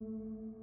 Thank you.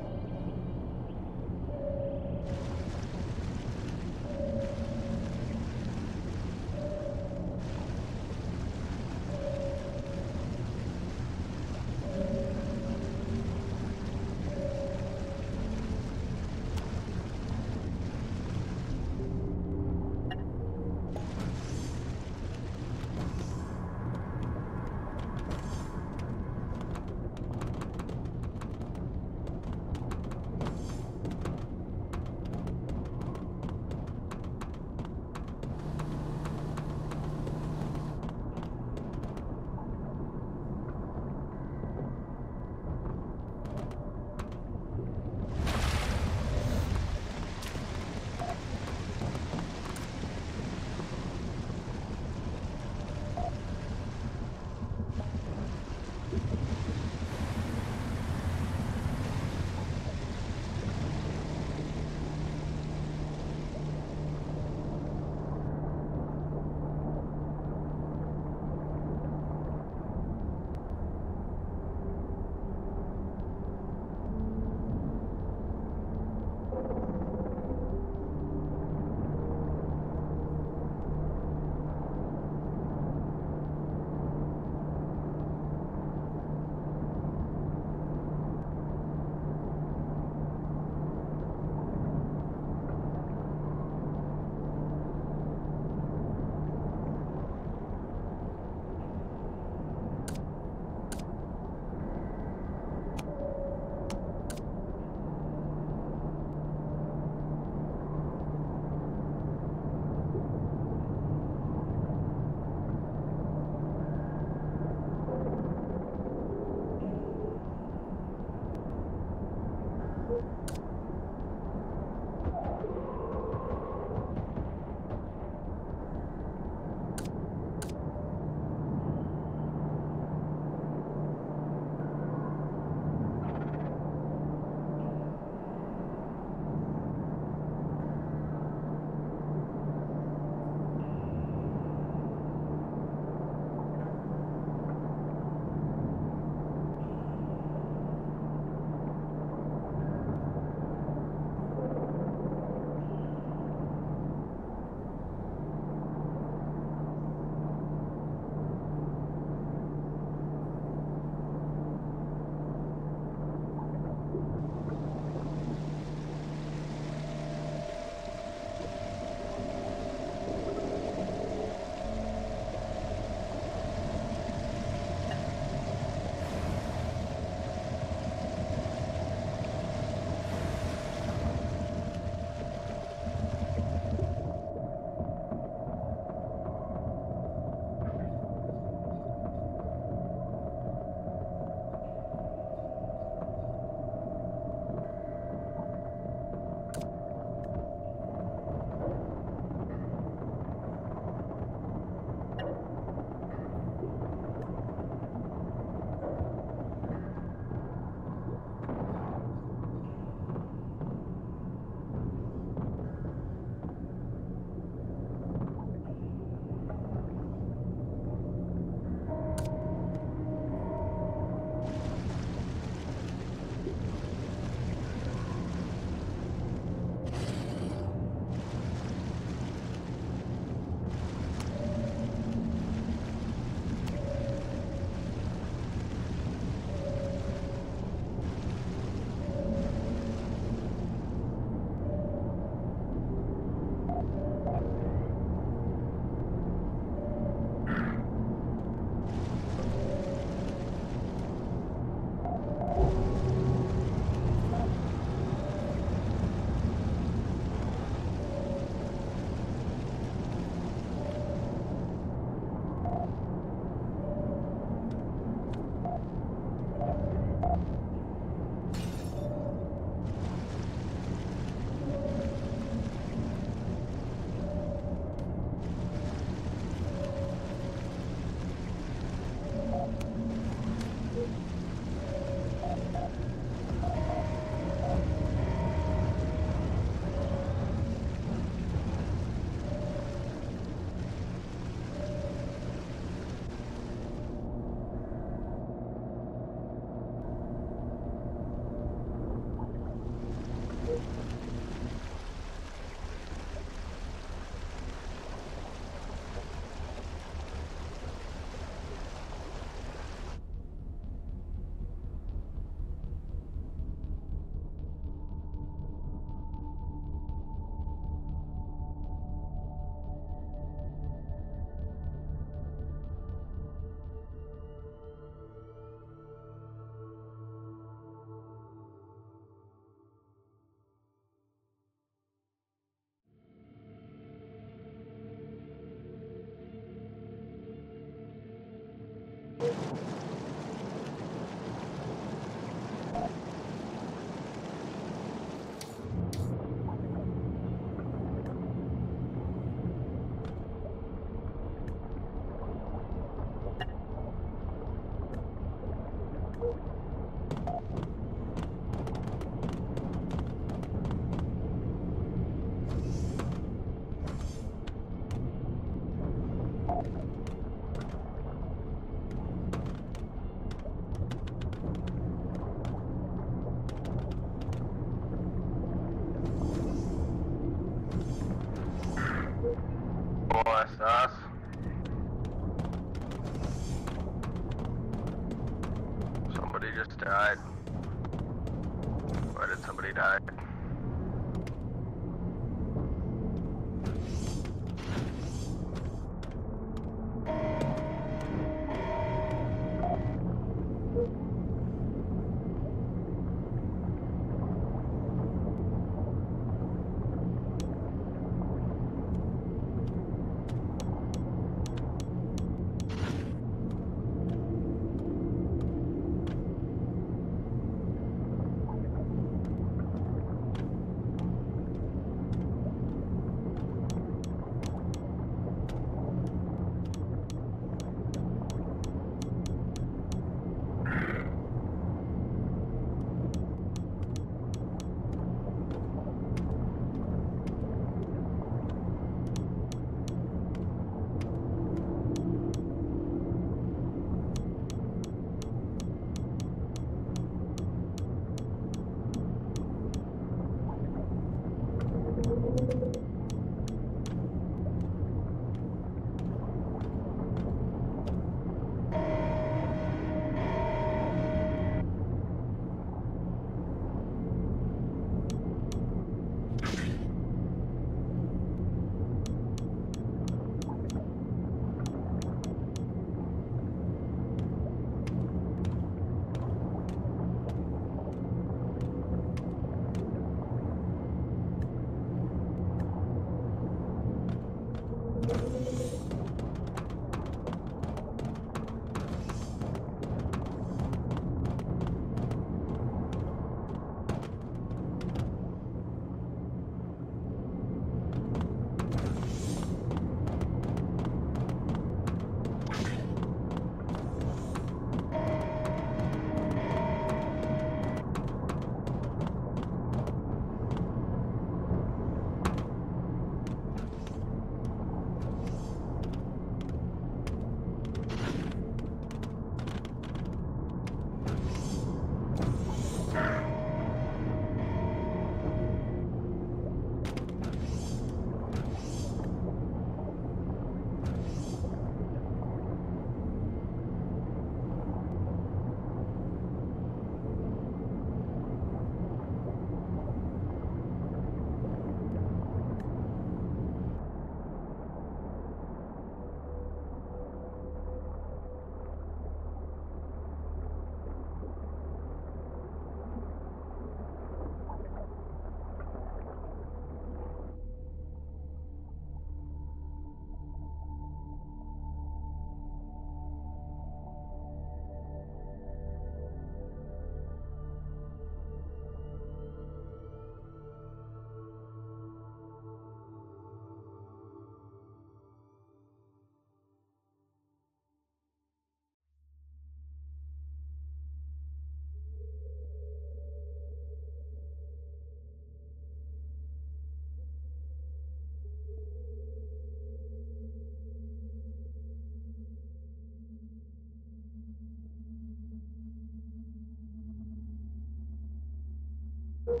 So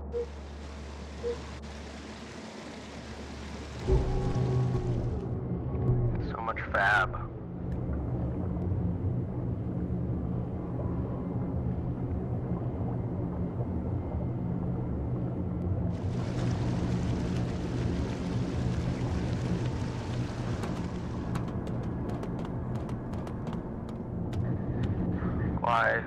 much fab. Why?